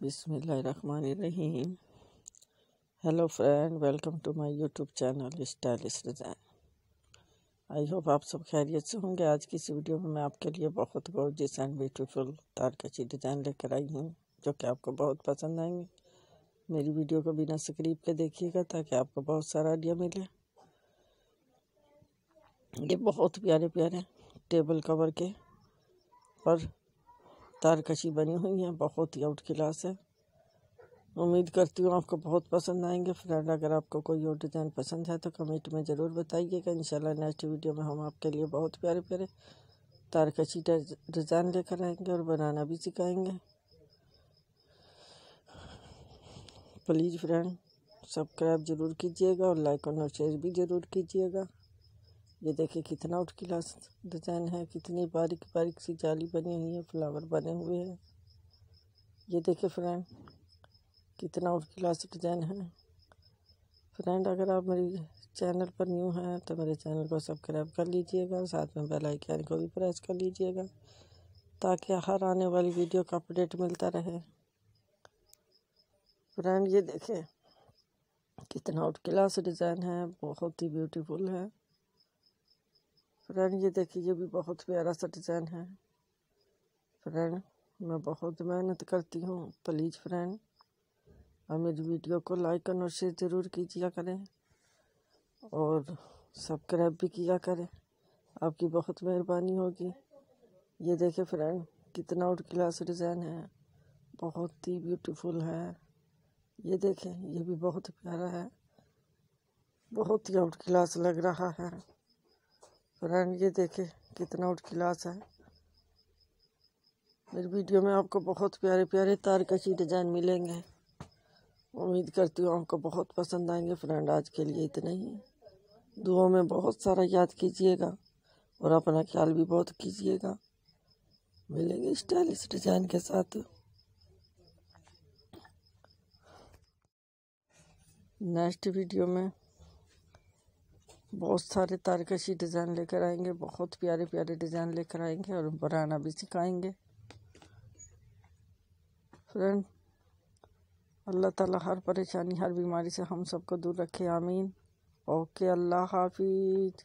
बिस्मिल्लाहिर्रहमानिर्रहीम। Hello friend, welcome to my YouTube channel, stylish design I hope आप सब खैरियत से होंगे। आज की इस वीडियो में मैं आपके लिए बहुत गॉर्जियस एंड ब्यूटीफुल तारकशी डिज़ाइन लेकर आई हूँ, जो कि आपको बहुत पसंद आएँगे। मेरी वीडियो को बिना स्क्रीप के देखिएगा, ताकि आपको बहुत सारा आइडिया मिले। ये बहुत प्यारे प्यारे टेबल कवर के, और तारकशी बनी हुई है, बहुत ही आउट क्लास है। उम्मीद करती हूँ आपको बहुत पसंद आएँगे। फ्रेंड अगर आपको कोई और डिज़ाइन पसंद है तो कमेंट में ज़रूर बताइएगा। इंशाल्लाह नेक्स्ट वीडियो में हम आपके लिए बहुत प्यारे प्यारे तारकशी डिज़ाइन लेकर आएँगे और बनाना भी सिखाएँगे। प्लीज़ फ्रेंड सब्सक्राइब ज़रूर कीजिएगा और लाइक और शेयर भी ज़रूर कीजिएगा। ये देखिए कितना आउट क्लास डिज़ाइन है, कितनी बारीक बारीक सी जाली बनी हुई है, फ्लावर बने हुए हैं। ये देखिए फ्रेंड, कितना आउट क्लास डिज़ाइन है। फ्रेंड, अगर आप मेरी चैनल पर न्यू हैं तो मेरे चैनल को सब्सक्राइब कर लीजिएगा, साथ में बेल आइकन को भी प्रेस कर लीजिएगा, ताकि हर आने वाली वीडियो का अपडेट मिलता रहे। फ्रेंड, ये देखें कितना आउट क्लास डिज़ाइन है, बहुत ही ब्यूटीफुल है। फ्रेंड ये देखिए, ये भी बहुत प्यारा सा डिज़ाइन है। फ्रेंड मैं बहुत मेहनत करती हूँ, प्लीज़ फ्रेंड और मेरी वीडियो को लाइक और शेयर ज़रूर कीजिए करें। और सब्सक्राइब भी किया करें। आपकी बहुत मेहरबानी होगी। ये देखें फ्रेंड कितना आउट क्लास डिज़ाइन है। बहुत ही ब्यूटीफुल है। ये देखें, ये भी बहुत प्यारा है। बहुत ही आउट क्लास लग रहा है। फ्रेंड ये देखे कितना आउट क्लास है। मेरी वीडियो में आपको बहुत प्यारे प्यारे तार कशी डिज़ाइन मिलेंगे। उम्मीद करती हूँ आपको बहुत पसंद आएँगे फ्रेंड, आज के लिए इतना ही। दुआ में बहुत सारा याद कीजिएगा और अपना ख्याल भी बहुत कीजिएगा। मिलेंगे स्टाइलिश डिज़ाइन के साथ। नेक्स्ट वीडियो में बहुत सारे तारकशी डिज़ाइन लेकर आएँगे, बहुत प्यारे प्यारे डिज़ाइन लेकर आएँगे और बनाना भी सिखाएँगे। फ्रेंड, अल्लाह ताला हर परेशानी, हर बीमारी से हम सबको दूर रखे, आमीन। ओके, अल्लाह हाफिज़।